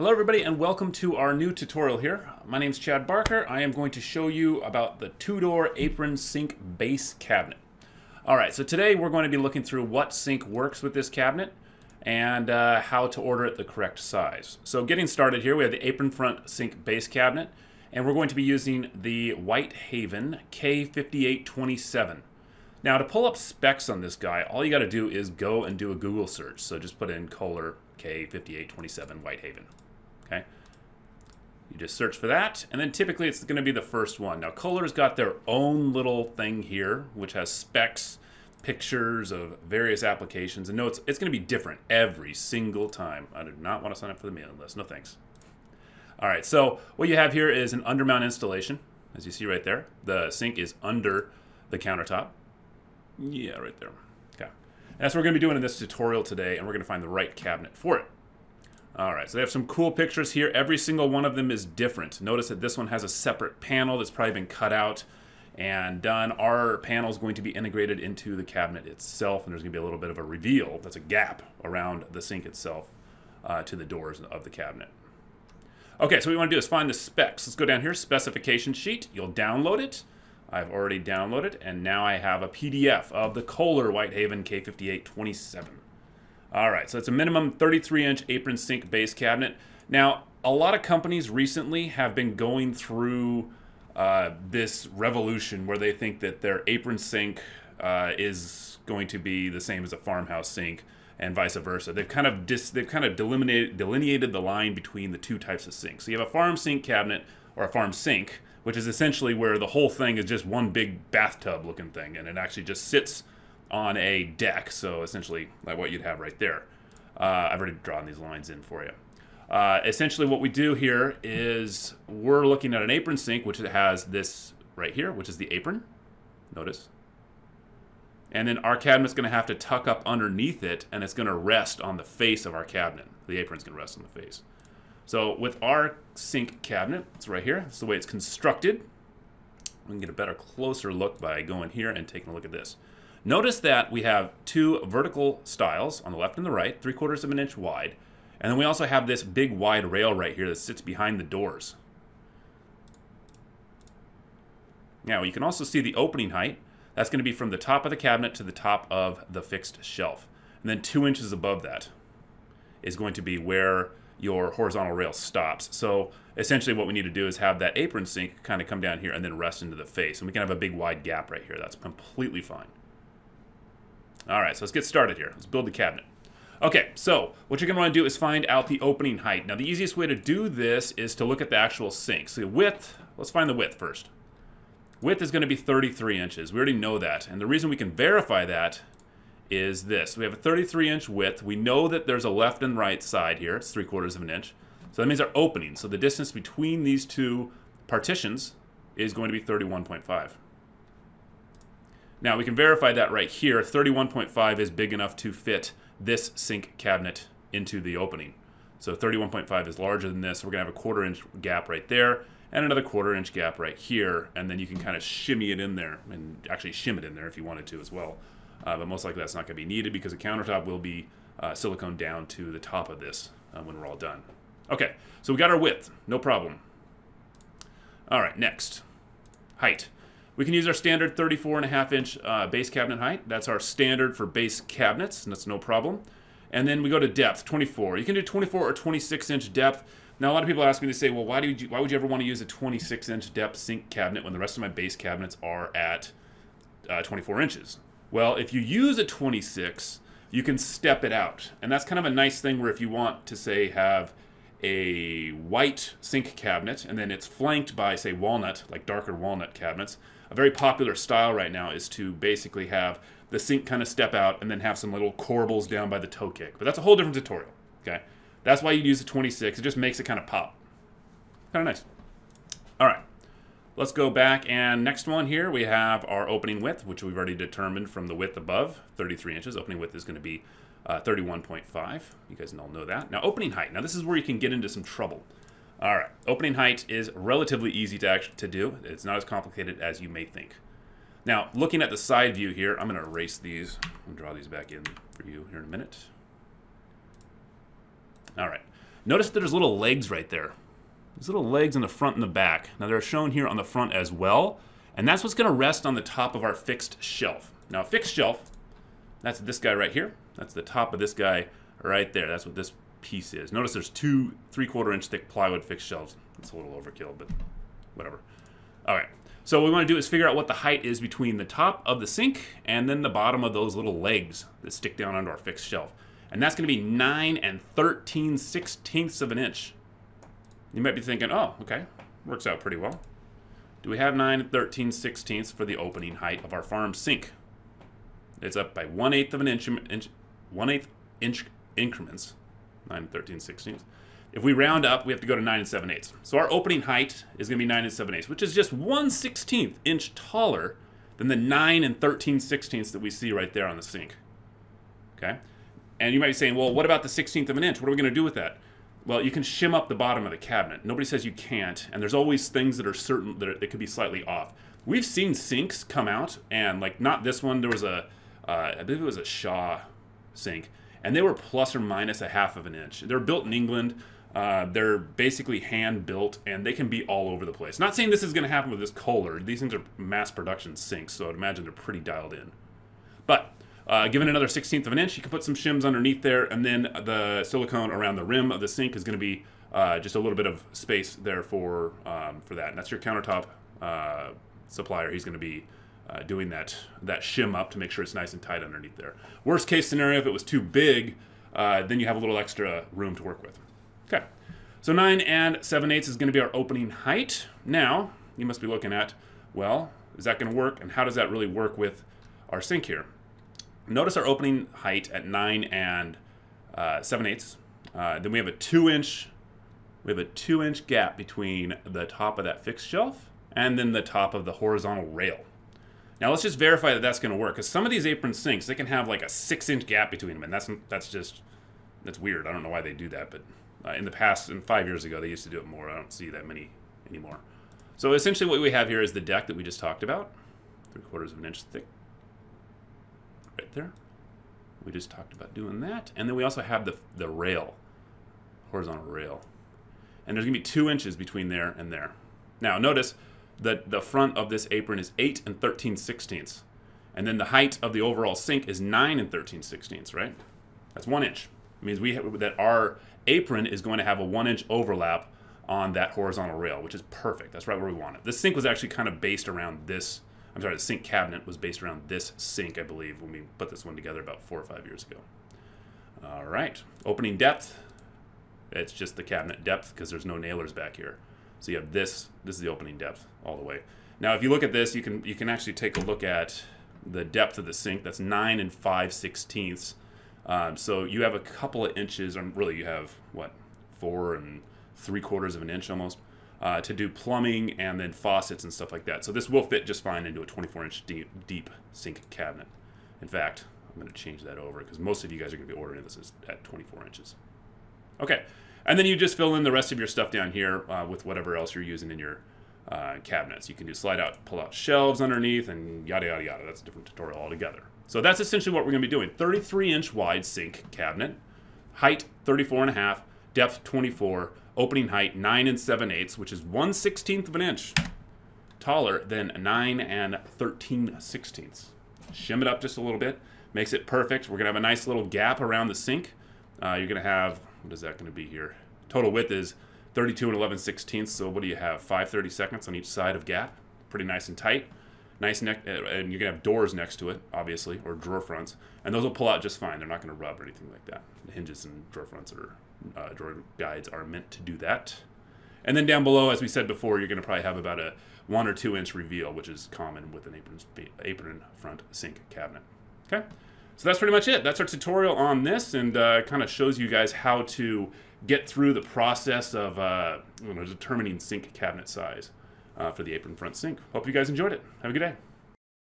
Hello everybody and welcome to our new tutorial here. My name is Chad Barker. I am going to show you about the two-door apron sink base cabinet. Alright, so today we're going to be looking through what sink works with this cabinet and uh, how to order it the correct size. So getting started here, we have the apron front sink base cabinet and we're going to be using the Whitehaven K5827. Now to pull up specs on this guy, all you got to do is go and do a Google search. So just put in Kohler K5827 Whitehaven. Okay. You just search for that, and then typically it's going to be the first one. Now, Kohler's got their own little thing here, which has specs, pictures of various applications, and notes it's going to be different every single time. I do not want to sign up for the mailing list. No thanks. All right, so what you have here is an undermount installation, as you see right there. The sink is under the countertop. Yeah, right there. Okay. And that's what we're going to be doing in this tutorial today, and we're going to find the right cabinet for it. All right, so they have some cool pictures here. Every single one of them is different. Notice that this one has a separate panel that's probably been cut out and done. Our panel is going to be integrated into the cabinet itself, and there's going to be a little bit of a reveal. That's a gap around the sink itself uh, to the doors of the cabinet. Okay, so what we want to do is find the specs. Let's go down here, specification sheet. You'll download it. I've already downloaded, and now I have a PDF of the Kohler Whitehaven K5827. All right, so it's a minimum 33 inch apron sink base cabinet. Now, a lot of companies recently have been going through uh, this revolution where they think that their apron sink uh, is going to be the same as a farmhouse sink and vice versa. They've kind of dis- they've kind of delineated, delineated the line between the two types of sinks. So you have a farm sink cabinet or a farm sink, which is essentially where the whole thing is just one big bathtub looking thing, and it actually just sits on a deck. So essentially, like what you'd have right there. Uh, I've already drawn these lines in for you. Uh, essentially, what we do here is we're looking at an apron sink, which has this right here, which is the apron. Notice. And then our cabinet's going to have to tuck up underneath it, and it's going to rest on the face of our cabinet. The apron's to rest on the face. So with our sink cabinet, it's right here. That's the way it's constructed. We can get a better, closer look by going here and taking a look at this. Notice that we have two vertical stiles on the left and the right, three quarters of an inch wide. And then we also have this big wide rail right here that sits behind the doors. Now you can also see the opening height. That's going to be from the top of the cabinet to the top of the fixed shelf. And then two inches above that is going to be where your horizontal rail stops. So essentially what we need to do is have that apron sink kind of come down here and then rest into the face. And we can have a big wide gap right here. That's completely fine. All right, so let's get started here. Let's build the cabinet. Okay, so what you're going to want to do is find out the opening height. Now, the easiest way to do this is to look at the actual sink. So width, let's find the width first. Width is going to be 33 inches. We already know that. And the reason we can verify that is this. We have a 33 inch width. We know that there's a left and right side here. It's 3 quarters of an inch. So that means our opening. So the distance between these two partitions is going to be 31.5. Now we can verify that right here. 31.5 is big enough to fit this sink cabinet into the opening. So 31.5 is larger than this. We're gonna have a quarter inch gap right there and another quarter inch gap right here. And then you can kind of shimmy it in there and actually shim it in there if you wanted to as well. Uh, but most likely that's not gonna be needed because the countertop will be uh, silicone down to the top of this uh, when we're all done. Okay, so we got our width, no problem. All right, next, height. We can use our standard 34 and a half inch uh, base cabinet height. That's our standard for base cabinets, and that's no problem. And then we go to depth, 24. You can do 24 or 26 inch depth. Now, a lot of people ask me, they say, well, why, do you, why would you ever want to use a 26 inch depth sink cabinet when the rest of my base cabinets are at uh, 24 inches? Well, if you use a 26, you can step it out. And that's kind of a nice thing where if you want to, say, have a white sink cabinet and then it's flanked by, say, walnut, like darker walnut cabinets, a very popular style right now is to basically have the sink kind of step out and then have some little corbels down by the toe kick. But that's a whole different tutorial, okay? That's why you use a 26. It just makes it kind of pop. Kind of nice. All right. Let's go back and next one here we have our opening width, which we've already determined from the width above, 33 inches. Opening width is going to be uh, 31.5. You guys all know that. Now opening height. Now this is where you can get into some trouble. All right, opening height is relatively easy to, actually, to do. It's not as complicated as you may think. Now, looking at the side view here, I'm going to erase these and draw these back in for you here in a minute. All right, Notice that there's little legs right there. There's little legs in the front and the back. Now they're shown here on the front as well, and that's what's gonna rest on the top of our fixed shelf. Now fixed shelf, that's this guy right here. That's the top of this guy right there. That's what this piece is. Notice there's two three quarter inch thick plywood fixed shelves. It's a little overkill, but whatever. All right. So what we want to do is figure out what the height is between the top of the sink and then the bottom of those little legs that stick down onto our fixed shelf. And that's going to be 9 and 13 sixteenths of an inch. You might be thinking, oh, okay, works out pretty well. Do we have 9 and 13 sixteenths for the opening height of our farm sink? It's up by 1 eighth of an inch, inch 1 eighth inch increments, 9 and 13 sixteenths. If we round up, we have to go to 9 and 7 eighths. So our opening height is going to be 9 and 7 eighths, which is just 1 16th inch taller than the 9 and 13 sixteenths that we see right there on the sink. Okay? And you might be saying, well, what about the 16th of an inch? What are we going to do with that? Well, you can shim up the bottom of the cabinet. Nobody says you can't, and there's always things that are certain that, are, that could be slightly off. We've seen sinks come out, and like not this one, there was a, uh, I believe it was a Shaw sink, and they were plus or minus a half of an inch. They're built in England. Uh, they're basically hand built and they can be all over the place. Not saying this is going to happen with this Kohler. These things are mass production sinks, so I'd imagine they're pretty dialed in. But uh, given another 16th of an inch, you can put some shims underneath there, and then the silicone around the rim of the sink is going to be uh, just a little bit of space there for um, for that. And that's your countertop uh, supplier. He's going to be uh, doing that that shim up to make sure it's nice and tight underneath there. Worst case scenario, if it was too big, uh, then you have a little extra room to work with. Okay, so 9 and 7 eighths is going to be our opening height. Now, you must be looking at, well, is that going to work, and how does that really work with our sink here? Notice our opening height at 9 and uh, 7 eighths. Uh, then we have a 2 inch we have a 2 inch gap between the top of that fixed shelf and then the top of the horizontal rail. Now let's just verify that that's going to work because some of these apron sinks they can have like a six inch gap between them and that's that's just that's weird. I don't know why they do that, but uh, in the past, and five years ago, they used to do it more. I don't see that many anymore. So essentially what we have here is the deck that we just talked about, three quarters of an inch thick, right there. We just talked about doing that. And then we also have the, the rail, horizontal rail. And there's gonna be two inches between there and there. Now notice that the front of this apron is 8 and 13 sixteenths. And then the height of the overall sink is 9 and 13 sixteenths, right? That's one inch. It means we have, that our apron is going to have a one inch overlap on that horizontal rail, which is perfect. That's right where we want it. The sink was actually kind of based around this. I'm sorry, the sink cabinet was based around this sink, I believe, when we put this one together about four or five years ago. All right, opening depth. It's just the cabinet depth because there's no nailers back here. So you have this. This is the opening depth all the way. Now, if you look at this, you can you can actually take a look at the depth of the sink. That's nine and five sixteenths. Um, so you have a couple of inches, or really you have what four and three quarters of an inch almost uh, to do plumbing and then faucets and stuff like that. So this will fit just fine into a 24 inch deep, deep sink cabinet. In fact, I'm going to change that over because most of you guys are going to be ordering this at 24 inches. Okay, and then you just fill in the rest of your stuff down here uh, with whatever else you're using in your uh, cabinets. You can do slide out, pull out shelves underneath, and yada yada yada. That's a different tutorial altogether. So that's essentially what we're going to be doing. 33 inch wide sink cabinet, height 34 and a half, depth 24, opening height 9 and 7 eighths, which is 1 16th of an inch taller than 9 and 13 sixteenths. Shim it up just a little bit, makes it perfect. We're going to have a nice little gap around the sink. Uh, you're going to have, what is that going to be here? Total width is 32 and 11 sixteenths, so what do you have? 530 seconds on each side of gap. Pretty nice and tight nice neck, uh, and you're gonna have doors next to it, obviously, or drawer fronts, and those will pull out just fine. They're not gonna rub or anything like that. The hinges and drawer fronts or uh, drawer guides are meant to do that. And then down below, as we said before, you're gonna probably have about a one or two inch reveal, which is common with an apron apron front sink cabinet. Okay, so that's pretty much it. That's our tutorial on this, and uh, kind of shows you guys how to get through the process of uh, you know, determining sink cabinet size uh, for the apron front sink. Hope you guys enjoyed it. Have a good day.